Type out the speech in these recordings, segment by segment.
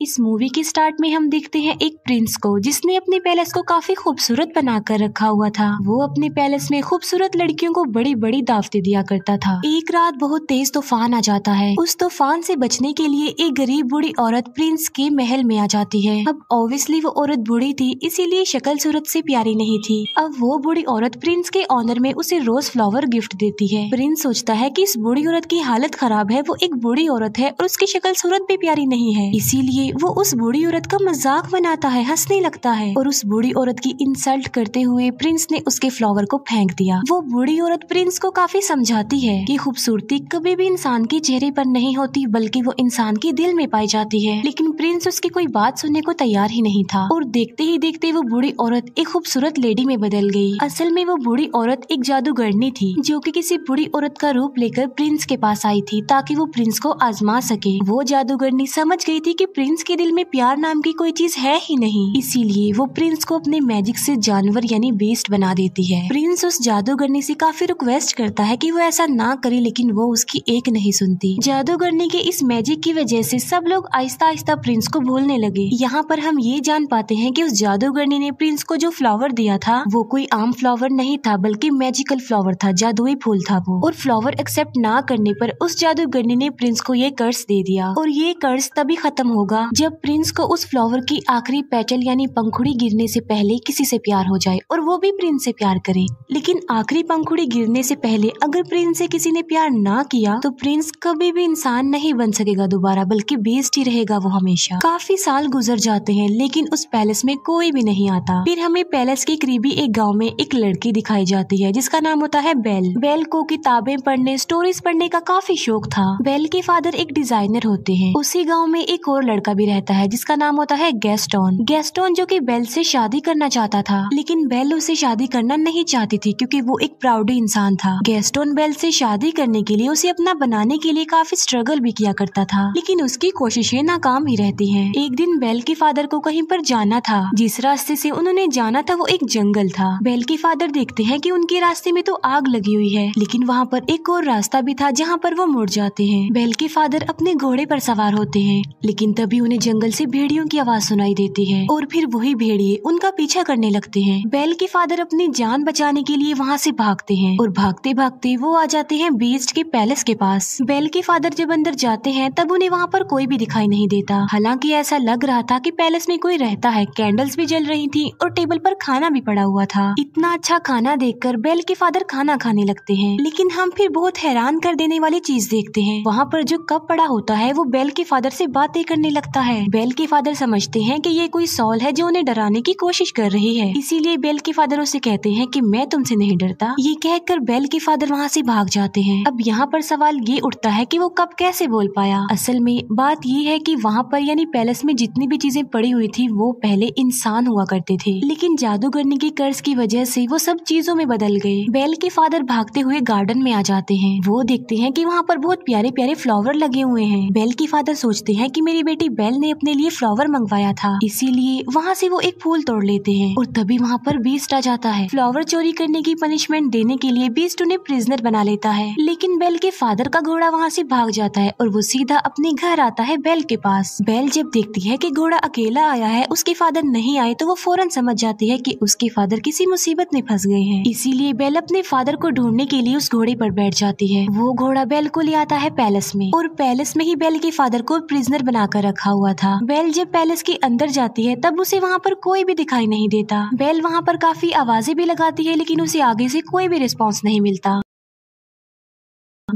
इस मूवी के स्टार्ट में हम देखते हैं एक प्रिंस को, जिसने अपने पैलेस को काफ़ी खूबसूरत बना कर रखा हुआ था। वो अपने पैलेस में खूबसूरत लड़कियों को बड़ी बड़ी दावतें दिया करता था। एक रात बहुत तेज तूफ़ान आ जाता है। उस तूफ़ान से बचने के लिए एक गरीब बूढ़ी औरत प्रिंस के महल में आ जाती है। अब ऑब्वियसली वो औरत बूढ़ी थी, इसीलिए शक्ल सूरत से प्यारी नहीं थी। अब वो बूढ़ी औरत प्रिंस के ऑनर में उसे रोज फ्लावर गिफ्ट देती है। प्रिंस सोचता है की इस बूढ़ी औरत की हालत खराब है, वो एक बूढ़ी औरत है और उसकी शक्ल सूरत भी प्यारी नहीं है। इसीलिए वो उस बूढ़ी औरत का मज़ाक बनाता है, हंसने लगता है। और उस बूढ़ी औरत की इंसल्ट करते हुए प्रिंस ने उसके फ्लावर को फेंक दिया। वो बूढ़ी औरत प्रिंस को काफ़ी समझाती है कि खूबसूरती कभी भी इंसान के चेहरे पर नहीं होती, बल्कि वो इंसान के दिल में पाई जाती है। लेकिन प्रिंस उसकी कोई बात सुनने को तैयार ही नहीं था। और देखते ही देखते वो बूढ़ी औरत एक खूबसूरत लेडी में बदल गई। असल में वो बूढ़ी औरत एक जादूगरनी थी, जो कि किसी बूढ़ी औरत का रूप लेकर प्रिंस के पास आई थी, ताकि वो प्रिंस को आजमा सके। वो जादूगरनी समझ गई थी कि प्रिंस के दिल में प्यार नाम की कोई चीज़ है ही नहीं। इसीलिए वो प्रिंस को अपने मैजिक से जानवर यानी बेस्ट बना देती है। प्रिंस उस जादूगरनी से काफ़ी रिक्वेस्ट करता है कि वो ऐसा ना करे, लेकिन वो उसकी एक नहीं सुनती। जादूगरनी के इस मैजिक की वजह से सब लोग आहिस्ता आहिस्ता प्रिंस को भूलने लगे। यहाँ पर हम ये जान पाते हैं कि उस जादूगरनी ने प्रिंस को जो फ्लावर दिया था, वो कोई आम फ्लावर नहीं था, बल्कि मैजिकल फ्लावर था, जादुई फूल था वो। और फ्लावर एक्सेप्ट ना करने पर उस जादूगरनी ने प्रिंस को ये कर्ज दे दिया। और ये कर्ज तभी खत्म होगा जब प्रिंस को उस फ्लावर की आखिरी पेटल यानी पंखुड़ी गिरने से पहले किसी से प्यार हो जाए और वो भी प्रिंस से प्यार करे, लेकिन आखिरी पंखुड़ी गिरने से पहले अगर प्रिंस से किसी ने प्यार ना किया तो प्रिंस कभी भी इंसान नहीं बन सकेगा दोबारा, बल्कि बेस्ट ही रहेगा वो हमेशा। काफ़ी साल गुजर जाते हैं, लेकिन उस पैलेस में कोई भी नहीं आता। फिर हमें पैलेस के करीबी एक गाँव में एक लड़की दिखाई जाती है, जिसका नाम होता है बेल। बेल को किताबें पढ़ने स्टोरीज पढ़ने का काफ़ी शौक था। बेल के फादर एक डिज़ाइनर होते हैं। उसी गाँव में एक और लड़का भी रहता है, जिसका नाम होता है गेस्टोन गेस्टोन जो कि बेल से शादी करना चाहता था, लेकिन बेल उसे शादी करना नहीं चाहती थी, क्योंकि वो एक प्राउड इंसान था। गेस्टोन बेल से शादी करने के लिए, उसे अपना बनाने के लिए काफ़ी स्ट्रगल भी किया करता था, लेकिन उसकी कोशिशें नाकाम ही रहती है। एक दिन बेल के फादर को कहीं पर जाना था, जिस रास्ते से उन्होंने जाना था वो एक जंगल था। बेल के फादर देखते हैं कि उनके रास्ते में तो आग लगी हुई है, लेकिन वहाँ पर एक और रास्ता भी था जहाँ पर वो मुड़ जाते हैं। बेल के फादर अपने घोड़े पर सवार होते हैं, लेकिन तभी उन्हें जंगल से भेड़ियों की आवाज़ सुनाई देती है और फिर वही भेड़िए उनका पीछा करने लगते हैं। बैल के फादर अपनी जान बचाने के लिए वहाँ से भागते हैं और भागते भागते वो आ जाते हैं बीस्ट के पैलेस के पास। बैल के फादर जब अंदर जाते हैं, तब उन्हें वहाँ पर कोई भी दिखाई नहीं देता। हालाँकि ऐसा लग रहा था कि पैलेस में कोई रहता है। कैंडल्स भी जल रही थी और टेबल पर खाना भी पड़ा हुआ था। इतना अच्छा खाना देखकर बैल के फादर खाना खाने लगते हैं। लेकिन हम फिर बहुत हैरान कर देने वाली चीज़ देखते हैं। वहाँ पर जो कप पड़ा होता है, वो बैल के फादर से बातें करने लगता है। बैल के फादर समझते हैं कि ये कोई सॉल है जो उन्हें डराने की कोशिश कर रही है। इसीलिए बेल के फादर उसे कहते हैं कि मैं तुमसे नहीं डरता। ये कहकर बेल के फादर वहाँ से भाग जाते हैं। अब यहाँ पर सवाल ये उठता है कि वो कब कैसे बोल पाया? असल में बात ये है कि वहाँ पर यानी पैलेस में जितनी भी चीज़ें पड़ी हुई थी, वो पहले इंसान हुआ करते थे। लेकिन जादूगरनी की कर्ज की वजह से वो सब चीज़ों में बदल गए। बेल के फादर भागते हुए गार्डन में आ जाते हैं। वो देखते हैं कि वहाँ पर बहुत प्यारे प्यारे फ्लावर लगे हुए हैं। बेल के फादर सोचते हैं कि मेरी बेटी बेल ने अपने लिए फ्लावर मंगवाया था। इसीलिए वहाँ से वो एक फूल तोड़ लेते हैं और तभी वहाँ पर बीस्ट आ जाता है। फ्लावर चोरी करने की पनिशमेंट देने के लिए बीस्ट उन्हें प्रिजनर बना लेता है। लेकिन बेल के फादर का घोड़ा वहाँ से भाग जाता है और वो सीधा अपने घर आता है बेल के पास। बेल जब देखती है कि घोड़ा अकेला आया है, उसके फादर नहीं आए तो वो फ़ौरन समझ जाती है कि उसके फादर किसी मुसीबत में फंस गए हैं। इसीलिए बेल अपने फादर को ढूँढने के लिए उस घोड़े पर बैठ जाती है। वो घोड़ा बेल को ले आता है पैलेस में और पैलेस में ही बेल के फादर को प्रिजनर बनाकर रखा हुआ था। बेल जब पैलेस के अंदर जाती है, तब उसे वहाँ पर कोई भी दिखाई नहीं देता। बेल वहाँ पर काफ़ी आवाज़ें भी लगाती है, लेकिन उसे आगे से कोई भी रिस्पॉन्स नहीं मिलता।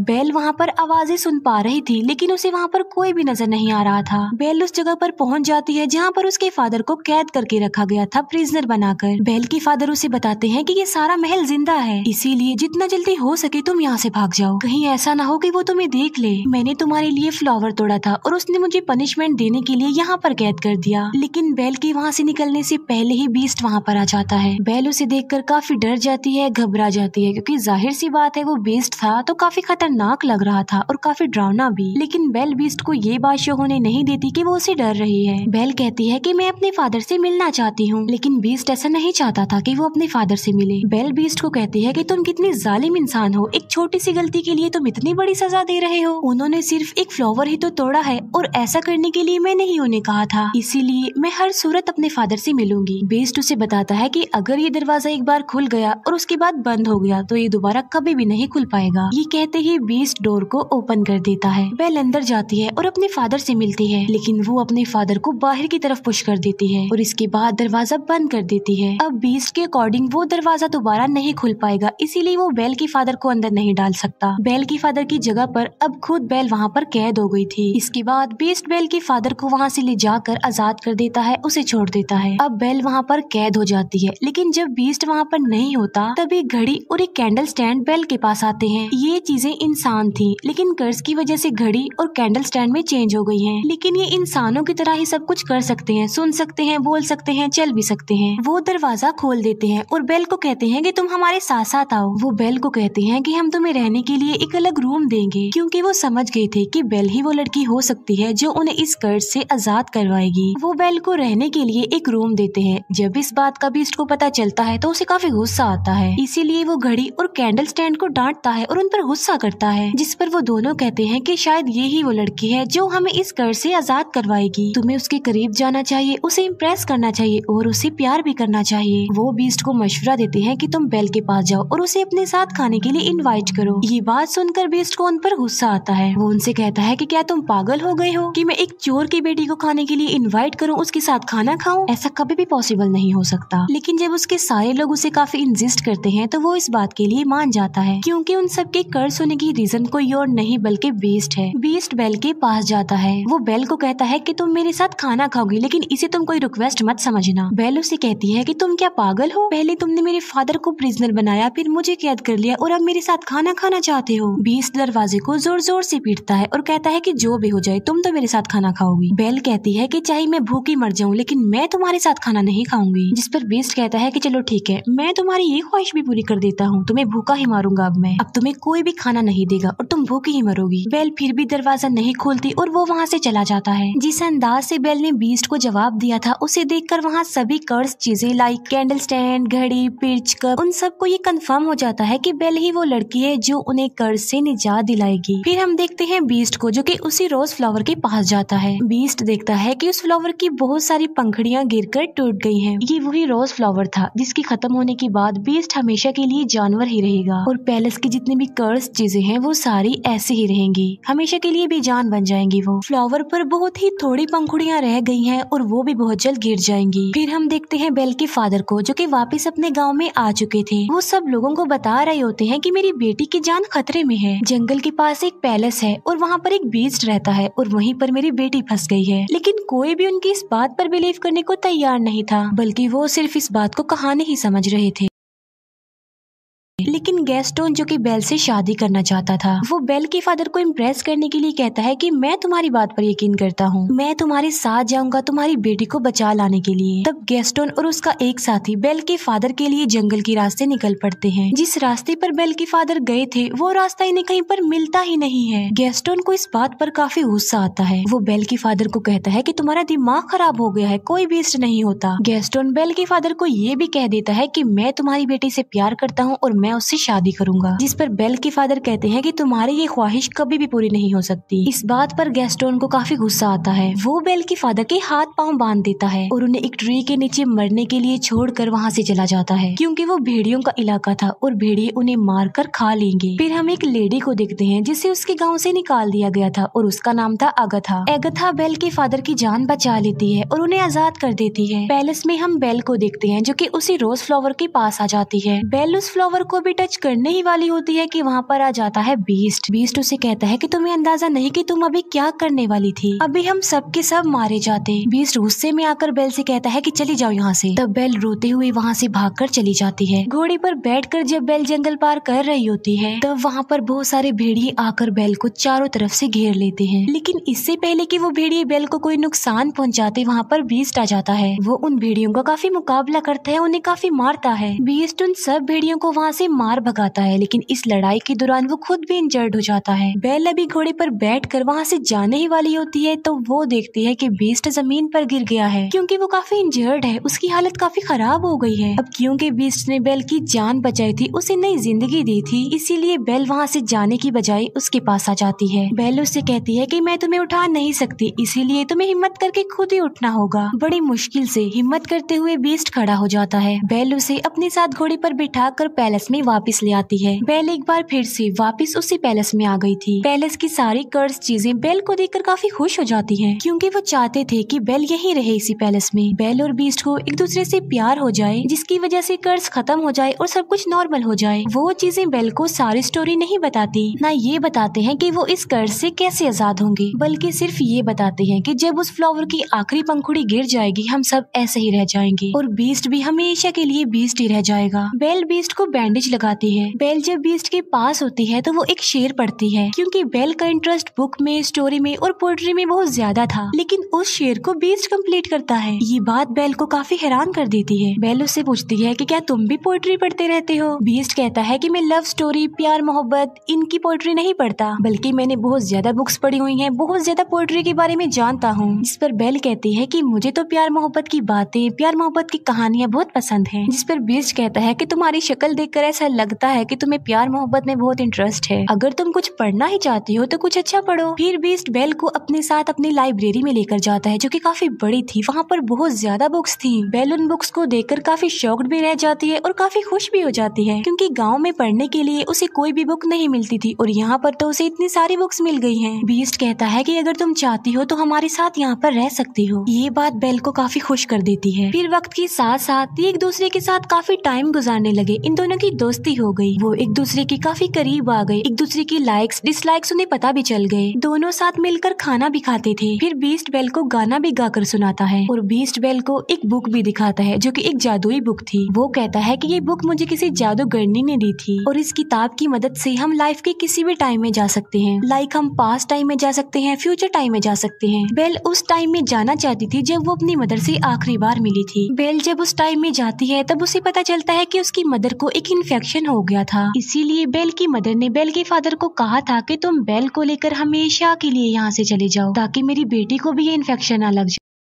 बेल वहाँ पर आवाज़ें सुन पा रही थी, लेकिन उसे वहाँ पर कोई भी नज़र नहीं आ रहा था। बेल उस जगह पर पहुँच जाती है जहाँ पर उसके फादर को कैद करके रखा गया था प्रिजनर बनाकर। बेल के फादर उसे बताते हैं कि ये सारा महल ज़िंदा है, इसीलिए जितना जल्दी हो सके तुम यहाँ से भाग जाओ। कहीं ऐसा ना हो कि वो तुम्हें देख ले। मैंने तुम्हारे लिए फ्लावर तोड़ा था और उसने मुझे पनिशमेंट देने के लिए यहाँ पर कैद कर दिया। लेकिन बेल के वहाँ से निकलने से पहले ही बीस्ट वहाँ पर आ जाता है। बेल उसे देख काफ़ी डर जाती है, घबरा जाती है, क्योंकि ज़ाहिर सी बात है वो बेस्ट था तो काफ़ी खतरनाक खतरनाक लग रहा था और काफ़ी डरावना भी। लेकिन बेल बीस्ट को ये बात शो होने नहीं देती कि वो उसे डर रही है। बेल कहती है कि मैं अपने फादर से मिलना चाहती हूँ, लेकिन बीस्ट ऐसा नहीं चाहता था कि वो अपने फादर से मिले। बेल बीस्ट को कहती है कि तुम कितनी जालिम इंसान हो, एक छोटी सी गलती के लिए तुम इतनी बड़ी सजा दे रहे हो। उन्होंने सिर्फ़ एक फ्लावर ही तो तोड़ा है, और ऐसा करने के लिए मैंने ही उन्हें कहा था। इसीलिए मैं हर सूरत अपने फादर से मिलूँगी। बेस्ट उसे बताता है कि अगर ये दरवाज़ा एक बार खुल गया और उसके बाद बंद हो गया तो ये दोबारा कभी भी नहीं खुल पाएगा। ये कहते ही बेस्ट डोर को ओपन कर देता है। बेल अंदर जाती है और अपने फादर से मिलती है, लेकिन वो अपने फादर को बाहर की तरफ़ पुश कर देती है और इसके बाद दरवाज़ा बंद कर देती है। अब बीस्ट के अकॉर्डिंग वो दरवाज़ा दोबारा नहीं खुल पाएगा, इसीलिए वो बेल के फादर को अंदर नहीं डाल सकता। बेल की फादर की जगह पर अब खुद बेल वहाँ पर कैद हो गई थी। इसके बाद बीस्ट बेल के फादर को वहाँ से ले जाकर आज़ाद कर देता है, उसे छोड़ देता है। अब बेल वहाँ पर कैद हो जाती है, लेकिन जब बीस्ट वहाँ पर नहीं होता, तभी घड़ी और एक कैंडल स्टैंड बेल के पास आते हैं। ये चीज़ें इंसान थी, लेकिन कर्ज की वजह से घड़ी और कैंडल स्टैंड में चेंज हो गई है। लेकिन ये इंसानों की तरह ही सब कुछ कर सकते हैं, सुन सकते हैं, बोल सकते हैं, चल भी सकते हैं। वो दरवाज़ा खोल देते हैं और बेल को कहते हैं कि तुम हमारे साथ साथ आओ। वो बेल को कहते हैं कि हम तुम्हें रहने के लिए एक अलग रूम देंगे, क्योंकि वो समझ गए थे कि बेल ही वो लड़की हो सकती है जो उन्हें इस कर्ज से आज़ाद करवाएगी। वो बेल को रहने के लिए एक रूम देते हैं। जब इस बात का बीस्ट को पता चलता है तो उसे काफ़ी गुस्सा आता है। इसीलिए वो घड़ी और कैंडल स्टैंड को डांटता है और उन पर गुस्सा करता है, जिस पर वो दोनों कहते हैं कि शायद ये ही वो लड़की है जो हमें इस कर्ज से आज़ाद करवाएगी। तुम्हें उसके करीब जाना चाहिए, उसे इम्प्रेस करना चाहिए और उसे प्यार भी करना चाहिए। वो बीस्ट को मशवरा देते हैं कि तुम बेल के पास जाओ और उसे अपने साथ खाने के लिए इनवाइट करो। ये बात सुनकर बीस्ट को उन पर गुस्सा आता है। वो उनसे कहता है कि क्या तुम पागल हो गए हो कि मैं एक चोर की बेटी को खाने के लिए इनवाइट करूँ, उसके साथ खाना खाऊं? ऐसा कभी भी पॉसिबल नहीं हो सकता। लेकिन जब उसके सारे लोग उसे काफ़ी इंजिस्ट करते हैं तो वो इस बात के लिए मान जाता है, क्योंकि उन सबके कर्ज होने की रीजन कोई और नहीं, बल्कि बीस्ट है। बीस्ट बेल के पास जाता है। वो बेल को कहता है कि तुम मेरे साथ खाना खाओगी, लेकिन इसे तुम कोई रिक्वेस्ट मत समझना। बेल उसे कहती है कि तुम क्या पागल हो? पहले तुमने मेरे फादर को प्रिजनर बनाया, फिर मुझे कैद कर लिया, और अब मेरे साथ खाना खाना चाहते हो। बीस्ट दरवाजे को ज़ोर ज़ोर से पीटता है और कहता है की जो भी हो जाए, तुम तो मेरे साथ खाना खाओगी। बेल कहती है की चाहे मैं भूखी मर जाऊँ, लेकिन मैं तुम्हारे साथ खाना नहीं खाऊँगी। जिस पर बीस्ट कहता है की चलो ठीक है, मैं तुम्हारी ये ख्वाहिश भी पूरी कर देता हूँ। तुम्हें भूखा ही मारूँगा अब मैं। अब तुम्हें कोई भी खाना देगा और तुम भूखी ही मरोगी। बेल फिर भी दरवाज़ा नहीं खोलती और वो वहाँ से चला जाता है। जिस अंदाज से बेल ने बीस्ट को जवाब दिया था, उसे देख कर वहाँ सभी कर्ज चीज़ें लाइक कैंडल स्टैंड घड़ी पिर्च कप उन सबको ये कंफर्म हो जाता है की बेल ही वो लड़की है जो उन्हें कर्ज से निजात दिलाएगी। फिर हम देखते हैं बीस्ट को, जो की उसी रोज फ्लावर के पास जाता है। बीस्ट देखता है की उस फ्लावर की बहुत सारी पंखड़ियाँ गिरकर टूट गई है। ये वही रोज फ्लावर था, जिसकी खत्म होने के बाद बीस्ट हमेशा के लिए जानवर ही रहेगा। और पैलेस की जितनी भी कर्ज चीज़ें हैं, वो सारी ऐसी ही रहेंगी। हमेशा के लिए भी जान बन जाएँगी वो। फ्लावर पर बहुत ही थोड़ी पंखुड़ियाँ रह गई हैं और वो भी बहुत जल्द गिर जाएँगी। फिर हम देखते हैं बेल के फादर को, जो कि वापस अपने गाँव में आ चुके थे। वो सब लोगों को बता रहे होते हैं कि मेरी बेटी की जान खतरे में है। जंगल के पास एक पैलेस है और वहाँ पर एक बीच रहता है और वहीं पर मेरी बेटी फंस गई है। लेकिन कोई भी उनकी इस बात पर बिलीव करने को तैयार नहीं था, बल्कि वो सिर्फ़ इस बात को कहानी ही समझ रहे थे। लेकिन गैस्टोन जो कि बेल से शादी करना चाहता था, वो बेल के फादर को इम्प्रेस करने के लिए कहता है कि मैं तुम्हारी बात पर यकीन करता हूँ। मैं तुम्हारे साथ जाऊँगा तुम्हारी बेटी को बचा लाने के लिए। तब गैस्टोन और उसका एक साथी बेल के फादर के लिए जंगल के रास्ते निकल पड़ते हैं। जिस रास्ते पर बेल के फादर गए थे, वो रास्ता इन्हें कहीं पर मिलता ही नहीं है। गैस्टोन को इस बात पर काफ़ी गुस्सा आता है। वो बेल के फादर को कहता है की तुम्हारा दिमाग खराब हो गया है, कोई बेस्ट नहीं होता। गैस्टोन बेल के फादर को ये भी कह देता है की मैं तुम्हारी बेटी से प्यार करता हूँ और मैं उससे शादी करूँगा। जिस पर बेल के फादर कहते हैं कि तुम्हारी ये ख्वाहिश कभी भी पूरी नहीं हो सकती। इस बात पर गैस्टोन को काफ़ी गुस्सा आता है। वो बेल के फादर के हाथ पाँव बाँध देता है और उन्हें एक ट्री के नीचे मरने के लिए छोड़कर वहाँ से चला जाता है। क्योंकि वो भेड़ियों का इलाका था और भेड़िए उन्हें मार कर खा लेंगे। फिर हम एक लेडी को देखते हैं जिसे उसके गाँव से निकाल दिया गया था और उसका नाम था अगथा एगथा बेल के फादर की जान बचा लेती है और उन्हें आज़ाद कर देती है। पैलेस में हम बेल को देखते हैं जो कि उसी रोज फ्लावर के पास आ जाती है। बेल उस फ्लावर को भी टच करने ही वाली होती है कि वहाँ पर आ जाता है बीस्ट बीस्ट उसे कहता है कि तुम्हें अंदाज़ा नहीं कि तुम अभी क्या करने वाली थी। अभी हम सब के सब मारे जाते बीस्ट गुस्से में आकर बेल से कहता है कि चली जाओ यहाँ से। तब बेल रोते हुए वहाँ से भागकर चली जाती है। घोड़ी पर बैठकर जब बेल जंगल पार कर रही होती है, तब वहाँ पर बहुत सारे भेड़िए आकर बेल को चारों तरफ़ से घेर लेते हैं। लेकिन इससे पहले कि वो भेड़िए बेल को कोई नुकसान पहुँचाते, वहाँ पर बीस्ट आ जाता है। वो उन भेड़ियों का काफ़ी मुकाबला करता है, उन्हें काफ़ी मारता है। बीस्ट उन सब भेड़ियों को वहाँ से मार भगाता है, लेकिन इस लड़ाई के दौरान वो खुद भी इंजर्ड हो जाता है। बेल अभी घोड़े पर बैठ कर वहाँ से जाने ही वाली होती है तो वो देखती है कि बीस्ट ज़मीन पर गिर गया है। क्योंकि वो काफ़ी इंजर्ड है, उसकी हालत काफ़ी खराब हो गई है। अब क्योंकि बीस्ट ने बेल की जान बचाई थी, उसे नई ज़िंदगी दी थी, इसीलिए बेल वहाँ से जाने की बजाय उसके पास आ जाती है। बेल उससे कहती है कि मैं तुम्हें उठा नहीं सकती, इसीलिए तुम्हें हिम्मत करके खुद ही उठना होगा। बड़ी मुश्किल से हिम्मत करते हुए बीस्ट खड़ा हो जाता है। बेल उसे अपने साथ घोड़े पर बिठा कर पैलेस में वापस ले आती है। बेल एक बार फिर से वापस उसी पैलेस में आ गई थी। पैलेस की सारी कर्ज चीज़ें बेल को देखकर काफ़ी खुश हो जाती हैं, क्योंकि वो चाहते थे कि बेल यहीं रहे इसी पैलेस में। बेल और बीस्ट को एक दूसरे से प्यार हो जाए, जिसकी वजह से कर्ज खत्म हो जाए और सब कुछ नॉर्मल हो जाए। वो चीज़ें बेल को सारी स्टोरी नहीं बताती, न ये बताते हैं कि वो इस कर्ज से कैसे आज़ाद होंगे, बल्कि सिर्फ़ ये बताते हैं कि जब उस फ्लावर की आखिरी पंखुड़ी गिर जाएगी, हम सब ऐसे ही रह जाएँगे। और बीस्ट भी हमेशा के लिए बीस्ट ही रह जाएगा। बेल बीस्ट को बैंडेज लगाती है। बेल जब बीस्ट के पास होती है तो वो एक शेर पढ़ती है, क्योंकि बेल का इंटरेस्ट बुक में स्टोरी में और पोएट्री में बहुत ज़्यादा था। लेकिन उस शेर को बीस्ट कंप्लीट करता है। ये बात बेल को काफ़ी हैरान कर देती है। बेल उससे पूछती है कि क्या तुम भी पोएट्री पढ़ते रहते हो? बीस्ट कहता है कि मैं लव स्टोरी प्यार, मोहब्बत, इनकी पोएट्री नहीं पढ़ता, बल्कि मैंने बहुत ज़्यादा बुक्स पढ़ी हुई है, बहुत ज़्यादा पोएट्री के बारे में जानता हूँ। इस पर बेल कहती है की मुझे तो प्यार, मोहब्बत की बातें, प्यार, मोहब्बत की कहानियाँ बहुत पसंद है, जिस पर बीस्ट कहता है की तुम्हारी शक्ल देखकर ऐसा लगता है कि तुम्हें प्यार मोहब्बत में बहुत इंटरेस्ट है। अगर तुम कुछ पढ़ना ही चाहती हो तो कुछ अच्छा पढ़ो। फिर बीस्ट बेल को अपने साथ अपनी लाइब्रेरी में लेकर जाता है, जो की काफ़ी बड़ी थी। वहाँ पर बहुत ज़्यादा बुक्स थी। बेल उन बुक्स को देखकर काफ़ी शॉक्ड भी रह जाती है और काफ़ी खुश भी हो जाती है, क्योंकि गाँव में पढ़ने के लिए उसे कोई भी बुक नहीं मिलती थी और यहाँ पर तो उसे इतनी सारी बुक्स मिल गई है। बीस्ट कहता है की अगर तुम चाहती हो तो हमारे साथ यहाँ पर रह सकती हो। ये बात बेल को काफ़ी खुश कर देती है। फिर वक्त के साथ साथ एक दूसरे के साथ काफ़ी टाइम गुजारने लगे। इन दोनों की दोस्ती हो गई। वो एक दूसरे के काफ़ी करीब आ गए। एक दूसरे की लाइक्स डिसलाइक्स उन्हें पता भी चल गए। दोनों साथ मिलकर खाना भी खाते थे। फिर बीस्ट बेल को गाना भी गाकर सुनाता है। और बीस्ट बेल को एक बुक भी दिखाता है, जो कि एक जादुई बुक थी। वो कहता है कि ये बुक मुझे किसी जादूगरनी ने दी थी। और इस किताब की मदद से हम लाइफ के किसी भी टाइम में जा सकते हैं। लाइक हम पास्ट टाइम में जा सकते हैं फ्यूचर टाइम में जा सकते हैं। बेल उस टाइम में जाना चाहती थी जब वो अपनी मदर से आखिरी बार मिली थी। बेल जब उस टाइम में जाती है, तब उसे पता चलता है कि उसकी मदर को एक इन्फेक्शन हो गया था। इसीलिए बेल की मदर ने बेल के फादर को कहा था कि तुम बेल को लेकर हमेशा के लिए यहाँ से चले जाओ, ताकि मेरी बेटी को भी ये इन्फेक्शन न लग जाए।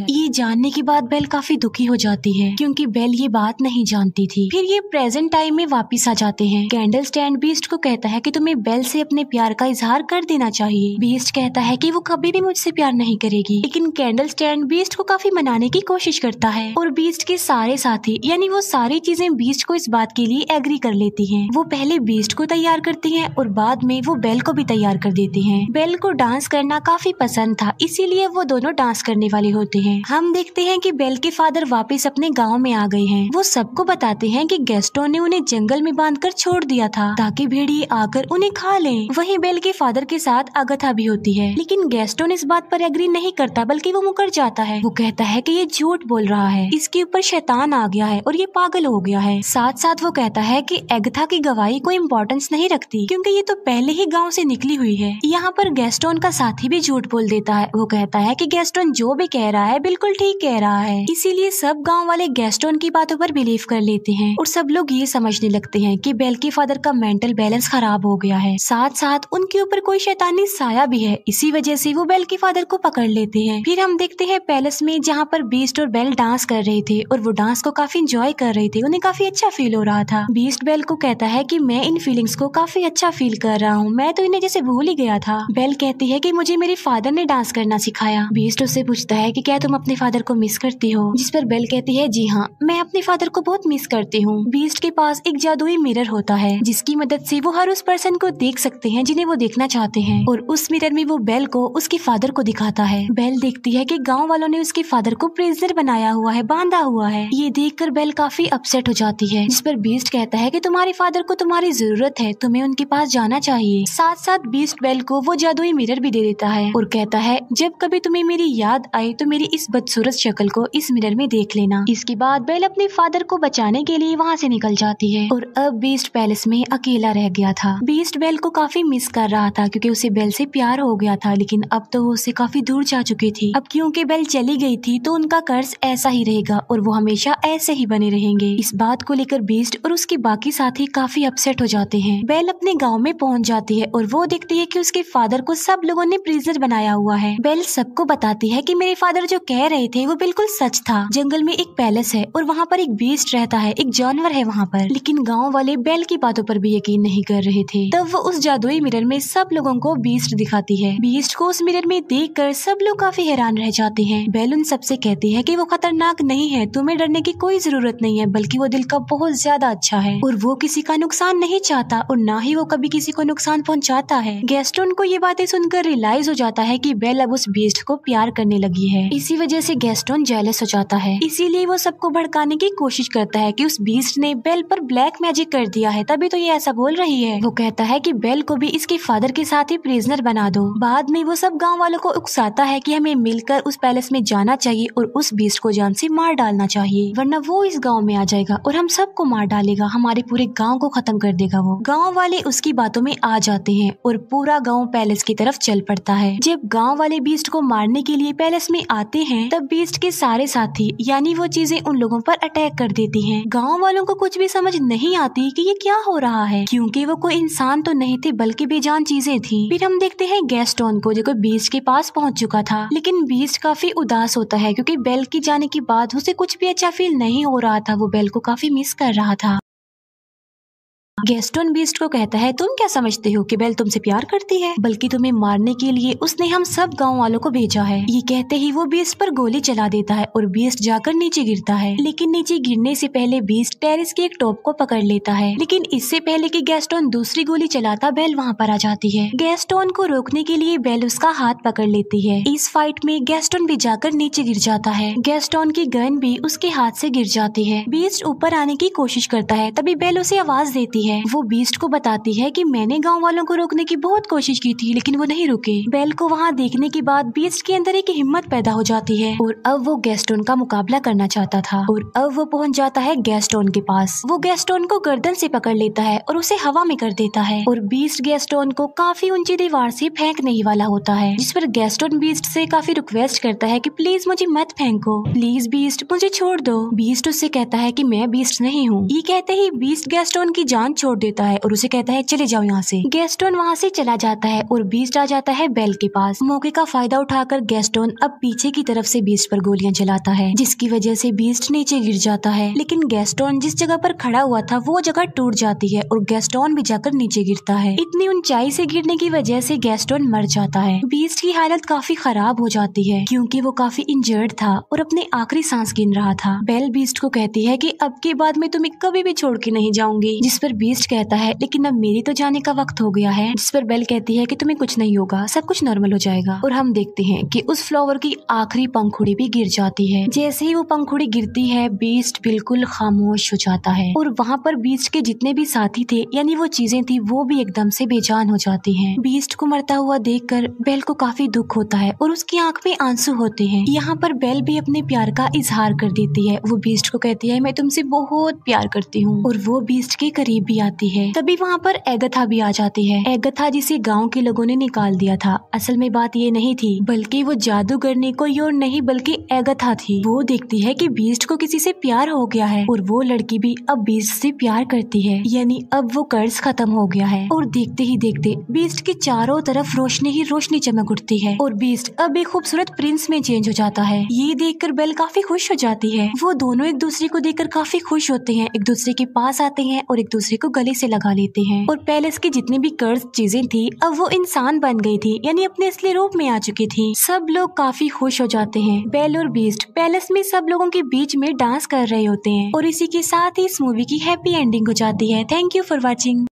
ये जानने के बाद बेल काफ़ी दुखी हो जाती है, क्योंकि बेल ये बात नहीं जानती थी। फिर ये प्रेजेंट टाइम में वापस आ जाते हैं। कैंडल स्टैंड बीस्ट को कहता है कि तुम्हें बेल से अपने प्यार का इजहार कर देना चाहिए। बीस्ट कहता है कि वो कभी भी मुझसे प्यार नहीं करेगी। लेकिन कैंडल स्टैंड बीस्ट को काफ़ी मनाने की कोशिश करता है और बीस्ट के सारे साथी, यानी वो सारी चीज़ें बीस्ट को इस बात के लिए एग्री कर लेती है। वो पहले बीस्ट को तैयार करती है और बाद में वो बेल को भी तैयार कर देती है। बेल को डांस करना काफ़ी पसंद था, इसीलिए वो दोनों डांस करने वाले होते हैं। हैं। हम देखते हैं कि बेल के फादर वापस अपने गाँव में आ गए हैं। वो सबको बताते हैं कि गेस्टों ने उन्हें जंगल में बांधकर छोड़ दिया था, ताकि भेड़िए आकर उन्हें खा लें। वहीं बेल के फादर के साथ अगथा भी होती है, लेकिन गेस्टोन इस बात पर एग्री नहीं करता, बल्कि वो मुकर जाता है। वो कहता है कि ये झूठ बोल रहा है। इसके ऊपर शैतान आ गया है और ये पागल हो गया है। साथ साथ वो कहता है कि एगथा की गवाही कोई इम्पोर्टेंस नहीं रखती, क्योंकि ये तो पहले ही गाँव से निकली हुई है। यहाँ पर गेस्टोन का साथी भी झूठ बोल देता है। वो कहता है कि गेस्टोन जो भी कह रहा है बिल्कुल ठीक कह रहा है। इसीलिए सब गाँव वाले गेस्टोन की बातों पर बिलीव कर लेते हैं और सब लोग ये समझने लगते हैं कि बेल के फादर का मेंटल बैलेंस खराब हो गया है। साथ साथ उनके ऊपर कोई शैतानी साया भी है। इसी वजह से वो बेल के फादर को पकड़ लेते हैं। फिर हम देखते हैं पैलेस में जहाँ पर बीस्ट और बेल डांस कर रहे थे और वो डांस को काफ़ी इंजॉय कर रहे थे। उन्हें काफ़ी अच्छा फील हो रहा था। बीस्ट बेल को कहता है की मैं इन फीलिंग्स को काफ़ी अच्छा फील कर रहा हूँ। मैं तो इन्हें जैसे भूल ही गया था। बेल कहती है की मुझे मेरे फादर ने डांस करना सिखाया। बीस्ट उससे पूछता है की क्या तुम अपने फादर को मिस करती हो, जिस पर बेल कहती है, जी हाँ मैं अपने फादर को बहुत मिस करती हूँ। बीस्ट के पास एक जादुई मिरर होता है, जिसकी मदद से वो हर उस पर्सन को देख सकते हैं, जिन्हें वो देखना चाहते हैं। और उस मिरर में वो बेल को, उसके फादर को दिखाता है। बेल देखती है की गाँव वालों ने उसके फादर को प्रेजर बनाया हुआ है, बांधा हुआ है। ये देखकर बेल काफ़ी अपसेट हो जाती है, जिस पर बीस्ट कहता है की तुम्हारे फादर को तुम्हारी ज़रूरत है, तुम्हें उनके पास जाना चाहिए। साथ साथ बीस्ट बेल को वो जादुई मिरर भी दे देता है और कहता है, जब कभी तुम्हें मेरी याद आई तो मेरी इस बदसूरत शक्ल को इस मिरर में देख लेना। इसके बाद बेल अपने फादर को बचाने के लिए वहाँ से निकल जाती है। और अब बीस्ट पैलेस में अकेला रह गया था। बीस्ट बेल को काफ़ी मिस कर रहा था क्योंकि उसे बेल से प्यार हो गया था, लेकिन अब तो वो उससे काफ़ी दूर जा चुकी थी। अब क्योंकि बेल चली गई थी तो उनका कर्ज ऐसा ही रहेगा और वो हमेशा ऐसे ही बने रहेंगे। इस बात को लेकर बीस्ट और उसके बाकी साथी काफ़ी अपसेट हो जाते हैं। बेल अपने गाँव में पहुँच जाती है और वो देखती है की उसके फादर को सब लोगों ने प्रिजनर बनाया हुआ है। बेल सबको बताती है की मेरे फादर जो कह रहे थे, वो बिल्कुल सच था। जंगल में एक पैलेस है और वहाँ पर एक बीस्ट रहता है, एक जानवर है वहाँ पर। लेकिन गाँव वाले बेल की बातों पर भी यकीन नहीं कर रहे थे। तब वो उस जादुई मिरर में सब लोगों को बीस्ट दिखाती है। बीस्ट को उस मिरर में देख कर सब लोग काफ़ी हैरान रह जाते हैं। बेल उन सबसे कहती है की वो खतरनाक नहीं है, तुम्हें डरने की कोई ज़रूरत नहीं है, बल्कि वो दिल का बहुत ज़्यादा अच्छा है। और वो किसी का नुकसान नहीं चाहता और न ही वो कभी किसी को नुकसान पहुँचाता है। गेस्टोन को ये बातें सुनकर रियलाइज़ हो जाता है की बेल अब उस बीस्ट को प्यार करने लगी है। इसी वजह से गेस्टोन जेलस हो जाता है। इसीलिए वो सबको भड़काने की कोशिश करता है कि उस बीस्ट ने बेल पर ब्लैक मैजिक कर दिया है, तभी तो ये ऐसा बोल रही है। वो कहता है कि बेल को भी इसके फादर के साथ ही प्रिजनर बना दो। बाद में वो सब गाँव वालों को उकसाता है कि हमें मिलकर उस पैलेस में जाना चाहिए और उस बीस्ट को जान से मार डालना चाहिए, वरना वो इस गाँव में आ जाएगा और हम सबको मार डालेगा, हमारे पूरे गाँव को खत्म कर देगा वो। गाँव वाले उसकी बातों में आ जाते हैं और पूरा गाँव पैलेस की तरफ़ चल पड़ता है। जब गाँव वाले बीस्ट को मारने के लिए पैलेस में आते हैं, तब बीस्ट के सारे साथी, यानी वो चीज़ें उन लोगों पर अटैक कर देती हैं। गाँव वालों को कुछ भी समझ नहीं आती कि ये क्या हो रहा है, क्योंकि वो कोई इंसान तो नहीं थे, बल्कि बेजान चीज़ें थी। फिर हम देखते हैं गेस्टोन को, जो बीस्ट के पास पहुँच चुका था। लेकिन बीस्ट काफ़ी उदास होता है, क्योंकि बेल की जाने के बाद उसे कुछ भी अच्छा फील नहीं हो रहा था, वो बेल को काफ़ी मिस कर रहा था। गेस्टोन बीस्ट को कहता है, तुम क्या समझते हो कि बेल तुमसे प्यार करती है? बल्कि तुम्हें मारने के लिए उसने हम सब गाँव वालों को भेजा है। ये कहते ही वो बीस्ट पर गोली चला देता है और बीस्ट जाकर नीचे गिरता है। लेकिन नीचे गिरने से पहले बीस्ट टेरिस के एक टॉप को पकड़ लेता है। लेकिन इससे पहले कि गेस्टोन दूसरी गोली चलाता बेल वहाँ पर आ जाती है। गेस्टोन को रोकने के लिए बेल उसका हाथ पकड़ लेती है। इस फाइट में गेस्टोन भी जाकर नीचे गिर जाता है। गेस्टोन की गन भी उसके हाथ से गिर जाती है। बीस्ट ऊपर आने की कोशिश करता है, तभी बेल उसे आवाज़ देती है। वो बीस्ट को बताती है कि मैंने गाँव वालों को रोकने की बहुत कोशिश की थी, लेकिन वो नहीं रुके। बेल को वहाँ देखने के बाद बीस्ट के अंदर एक हिम्मत पैदा हो जाती है। और अब वो गैस्टोन का मुकाबला करना चाहता था। और अब वो पहुँच जाता है गैस्टोन के पास। वो गैस्टोन को गर्दन से पकड़ लेता है और उसे हवा में कर देता है। और बीस्ट गैस्टोन को काफ़ी ऊँची दीवार से फेंकने ही वाला होता है, जिस पर गैस्टोन बीस्ट से काफ़ी रिक्वेस्ट करता है कि प्लीज़ मुझे मत फेंको। प्लीज़ बीस्ट मुझे छोड़ दो। बीस्ट उससे कहता है कि मैं बीस्ट नहीं हूँ। ये कहते ही बीस्ट गैस्टोन की जान छोड़ देता है और उसे कहता है, चले जाओ यहाँ से। गेस्टोन वहाँ से चला जाता है और बीस्ट आ जाता है बेल के पास। मौके का फ़ायदा उठाकर गेस्टोन अब पीछे की तरफ़ से बीस्ट पर गोलियाँ चलाता है, जिसकी वजह से बीस्ट नीचे गिर जाता है। लेकिन गेस्टोन जिस जगह पर खड़ा हुआ था, वो जगह टूट जाती है और गेस्टोन भी जाकर नीचे गिरता है। इतनी ऊंचाई से गिरने की वजह से गेस्टोन मर जाता है। बीस्ट की हालत काफ़ी खराब हो जाती है, क्योंकि वो काफ़ी इंजर्ड था और अपने आखिरी सांस गिन रहा था। बेल बीस्ट को कहती है कि, अब के बाद मैं तुम्हें कभी भी छोड़ के नहीं जाऊँगी। जिस पर बीस्ट कहता है, लेकिन अब मेरी तो जाने का वक्त हो गया है। जिस पर बेल कहती है कि तुम्हें कुछ नहीं होगा, सब कुछ नॉर्मल हो जाएगा। और हम देखते हैं कि उस फ्लावर की आखिरी पंखुड़ी भी गिर जाती है। जैसे ही वो पंखुड़ी गिरती है बीस्ट बिल्कुल खामोश हो जाता है। और वहाँ पर बीस्ट के जितने भी साथी थे, यानी वो चीज़ें थी, वो भी एकदम से बेजान हो जाती है। बीस्ट को मरता हुआ देख कर बेल को काफ़ी दुख होता है और उसकी आँख में आँसू होते हैं। यहाँ पर बेल भी अपने प्यार का इजहार कर देती है। वो बीस्ट को कहती है, मैं तुमसे बहुत प्यार करती हूँ। और वो बीस्ट के करीब भी आती है। तभी वहाँ पर एगथा भी आ जाती है। एगथा जिसे गाँव के लोगों ने निकाल दिया था। असल में बात ये नहीं थी, बल्कि वो जादूगर ने कोई और नहीं, बल्कि एगथा थी। वो देखती है कि बीस्ट को किसी से प्यार हो गया है, और वो लड़की भी अब बीस्ट से प्यार करती है। यानी अब वो कर्ज खत्म हो गया है। और देखते ही देखते बीस्ट के चारों तरफ़ रोशनी ही रोशनी चमक उठती है, और बीस्ट अब एक खूबसूरत प्रिंस में चेंज हो जाता है। ये देखकर बेल काफ़ी खुश हो जाती है। वो दोनों एक दूसरे को देखकर काफ़ी खुश होते हैं, एक दूसरे के पास आते हैं, और एक दूसरे को गले से लगा लेते हैं। और पैलेस की जितनी भी कर्ज चीज़ें थी, अब वो इंसान बन गई थी, यानी अपने असली रूप में आ चुकी थी। सब लोग काफ़ी खुश हो जाते हैं। बेल और बीस्ट पैलेस में सब लोगों के बीच में डांस कर रहे होते हैं। और इसी के साथ ही इस मूवी की हैप्पी एंडिंग हो जाती है। Thank you for watching